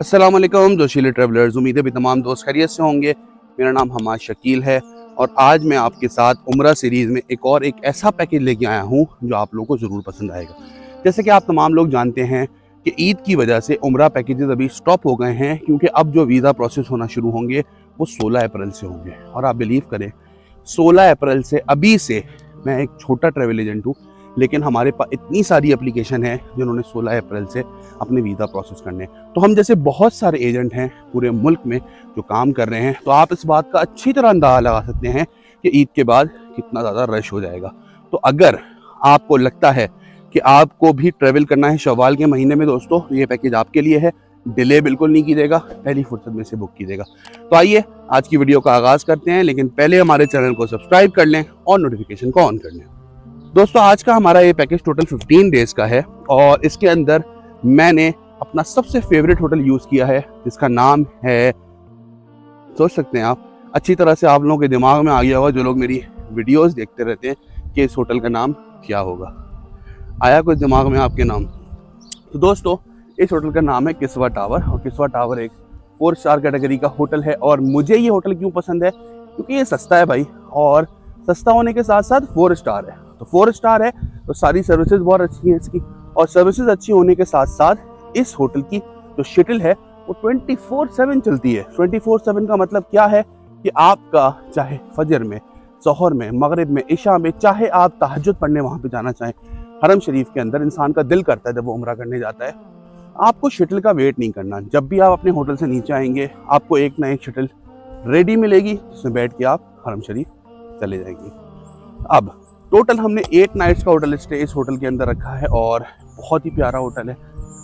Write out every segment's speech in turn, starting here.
असलम जोशीले ट्रेवलर्स। उम्मीद है भी तमाम दोस्त खैरियत से होंगे। मेरा नाम हमाद शकील है और आज मैं आपके साथ उम्र सीरीज़ में एक और एक ऐसा पैकेज लेके आया हूँ, जो आप लोगों को ज़रूर पसंद आएगा। जैसे कि आप तमाम लोग जानते हैं कि ईद की वजह से उम्र पैकेजेस अभी स्टॉप हो गए हैं, क्योंकि अब जो वीज़ा प्रोसेस होना शुरू होंगे, वो 16 अप्रैल से होंगे। और आप बिलीव करें 16 अप्रैल से अभी से मैं एक छोटा ट्रेवल एजेंट हूँ लेकिन हमारे पास इतनी सारी एप्लीकेशन है जिन्होंने 16 अप्रैल से अपने वीज़ा प्रोसेस करने हैं। तो हम जैसे बहुत सारे एजेंट हैं पूरे मुल्क में जो काम कर रहे हैं तो आप इस बात का अच्छी तरह अंदाज़ा लगा सकते हैं कि ईद के बाद कितना ज़्यादा रश हो जाएगा। तो अगर आपको लगता है कि आपको भी ट्रेवल करना है शवाल के महीने में दोस्तों, ये पैकेज आपके लिए है डिले बिल्कुल नहीं कीजिएगा, पहली फुर्सत में से बुक कीजिएगा। तो आइए आज की वीडियो का आगाज़ करते हैं, लेकिन पहले हमारे चैनल को सब्सक्राइब कर लें और नोटिफिकेशन को ऑन कर लें। दोस्तों, आज का हमारा ये पैकेज टोटल 15 डेज़ का है और इसके अंदर मैंने अपना सबसे फेवरेट होटल यूज़ किया है, जिसका नाम है, सोच सकते हैं आप, अच्छी तरह से आप लोगों के दिमाग में आ गया होगा, जो लोग मेरी वीडियोस देखते रहते हैं, कि इस होटल का नाम क्या होगा। आया कुछ दिमाग में आपके नाम? तो दोस्तों, इस होटल का नाम है किसवा टावर, और किसवा टावर एक फोर स्टार कैटेगरी का होटल है, और मुझे ये होटल क्यों पसंद है? क्योंकि ये सस्ता है भाई, और सस्ता होने के साथ साथ फोर स्टार है। तो फोर स्टार है तो सारी सर्विसेज़ बहुत अच्छी हैं इसकी। और सर्विसेज़ अच्छी होने के साथ साथ इस होटल की जो शटल है, वो ट्वेंटी फोर सेवन चलती है। ट्वेंटी फोर सेवन का मतलब क्या है कि आपका, चाहे फजर में जहर में, मगरब में ईशा में, चाहे आप तहजद पढ़ने वहाँ पर जाना चाहें, हरम शरीफ के अंदर इंसान का दिल करता है जब वो उम्र करने जाता है। आपको शटल का वेट नहीं करना। जब भी आप अपने होटल से नीचे आएँगे, आपको एक ना एक शटल रेडी मिलेगी, जिसमें बैठ के आप हरम शरीफ चले जाएँगे। अब टोटल हमने एट नाइट्स का होटल स्टे इस होटल के अंदर रखा है और बहुत ही प्यारा होटल है।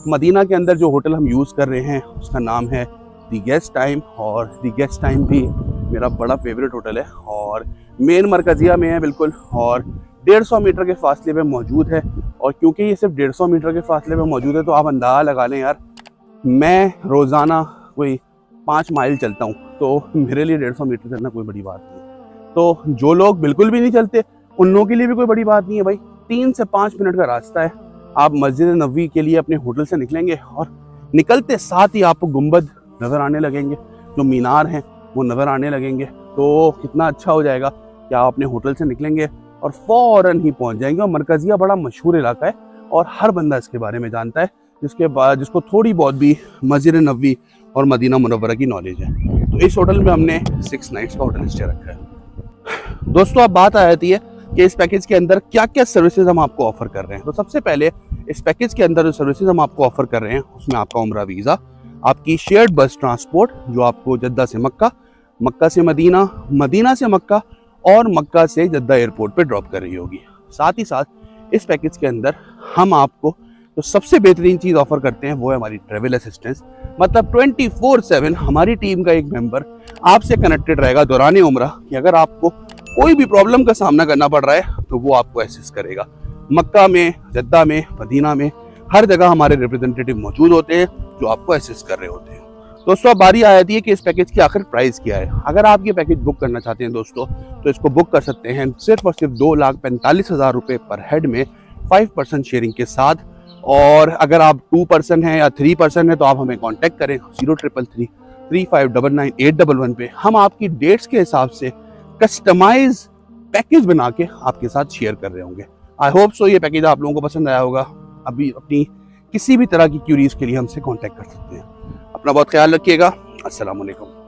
मदीना के अंदर जो होटल हम यूज़ कर रहे हैं, उसका नाम है दी गेस्ट टाइम और दी गेस्ट टाइम भी मेरा बड़ा फेवरेट होटल है और मेन मरकजिया में है बिल्कुल और डेढ़ सौ मीटर के फासले पे मौजूद है और क्योंकि ये सिर्फ़ डेढ़ सौ मीटर के फासले पे मौजूद है तो आप अंदाज़ा लगा लें यार, मैं रोज़ाना कोई पाँच माइल चलता हूँ तो मेरे लिए डेढ़ सौ मीटर चलना कोई बड़ी बात नहीं तो जो लोग बिल्कुल भी नहीं चलते उन लोगों के लिए भी कोई बड़ी बात नहीं है भाई। तीन से पाँच मिनट का रास्ता है। आप मस्जिद नबी के लिए अपने होटल से निकलेंगे और निकलते साथ ही आपको गुंबद नज़र आने लगेंगे। जो मीनार हैं, वो नज़र आने लगेंगे। तो कितना अच्छा हो जाएगा कि आप अपने होटल से निकलेंगे और फ़ौरन ही पहुँच जाएँगे। और मरकज़िया बड़ा मशहूर इलाका है और हर बंदा इसके बारे में जानता है, जिसके बाद जिसको थोड़ी बहुत भी मस्जिद नबी और मदीना मुनवरा की नॉलेज है। तो इस होटल में हमने सिक्स नाइट्स का होटल स्टे रखा है। दोस्तों, अब बात आ जाती है कि इस पैकेज के अंदर क्या क्या सर्विसेज़ हम आपको ऑफ़र कर रहे हैं। तो सबसे पहले इस पैकेज के अंदर जो सर्विसेज़ हम आपको ऑफ़र कर रहे हैं, उसमें आपका उम्र वीज़ा आपकी शेयर्ड बस ट्रांसपोर्ट जो आपको जद्दा से मक्का मक्का से मदीना मदीना से मक्का और मक्का से जद्दा एयरपोर्ट पर ड्रॉप कर रही होगी। साथ ही साथ इस पैकेज के अंदर हम आपको तो सबसे बेहतरीन चीज़ ऑफ़र करते हैं, वो है हमारी ट्रेवल असिस्टेंस मतलब 24/7 हमारी टीम का एक मेंबर आपसे कनेक्टेड रहेगा, दौरान उम्र, कि अगर आपको कोई भी प्रॉब्लम का सामना करना पड़ रहा है तो वो आपको एसेस करेगा। मक्का में, जद्दा में, मदीना में, हर जगह हमारे रिप्रेजेंटेटिव मौजूद होते हैं, जो आपको एसेस कर रहे होते हैं। दोस्तों, अब बारी आ जाती है कि इस पैकेज की आखिर प्राइस क्या है। अगर आप ये पैकेज बुक करना चाहते हैं दोस्तों तो इसको बुक कर सकते हैं सिर्फ़ और सिर्फ़ दो लाख पैंतालीस हज़ार रुपये पर हेड में फाइव परसेंट शेयरिंग के साथ। और अगर आप टू परसेंट हैं या थ्री परसेंट हैं तो आप हमें कॉन्टैक्ट करें zero triple three three five double nine eight double one पे। हम आपकी डेट्स के हिसाब से कस्टमाइज पैकेज बना के आपके साथ शेयर कर रहे होंगे। आई होप सो ये पैकेज आप लोगों को पसंद आया होगा। अभी अपनी किसी भी तरह की क्यूरीज के लिए हमसे कॉन्टैक्ट कर सकते हैं। अपना बहुत ख्याल रखिएगा। अस्सलाम वालेकुम